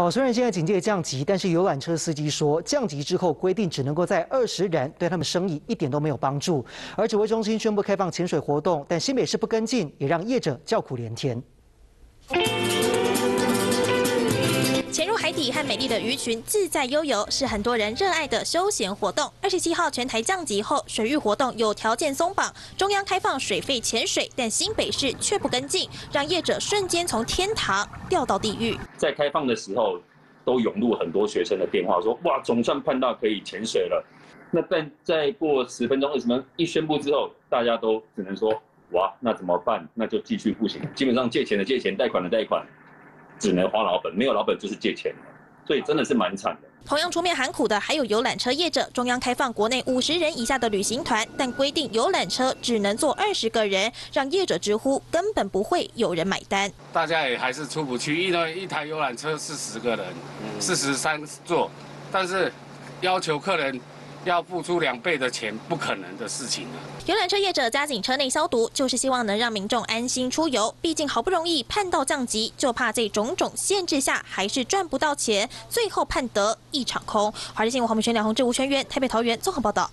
好，虽然现在警戒降级，但是游览车司机说，降级之后规定只能够在二十人，对他们生意一点都没有帮助。而指挥中心宣布开放潜水活动，但新北市不跟进，也让业者叫苦连天。潜入海底和美丽的鱼群自在悠游，是很多人热爱的休闲活动。二十七号全台降级后，水域活动有条件松绑，中央开放水费潜水，但新北市却不跟进，让业者瞬间从天堂掉到地狱。在开放的时候，都涌入很多学生的电话，说哇，总算盼到可以潜水了。那但再过十分钟、二十分钟一宣布之后，大家都只能说哇，那怎么办？那就继续不行。基本上借钱的借钱，贷款的贷款。只能花老本，没有老本就是借钱，所以真的是蛮惨的。同样出面喊苦的还有游览车业者，中央开放国内五十人以下的旅行团，但规定游览车只能坐二十个人，让业者直呼根本不会有人买单。大家也还是出不去，因为一台游览车是十个人，四十三座，但是要求客人。要付出两倍的钱，不可能的事情啊！游览车业者加紧车内消毒，就是希望能让民众安心出游。毕竟好不容易盼到降级，就怕这种种限制下还是赚不到钱，最后盼得一场空。华视新闻黄明轩、梁宏志、吴全元台北桃园综合报道。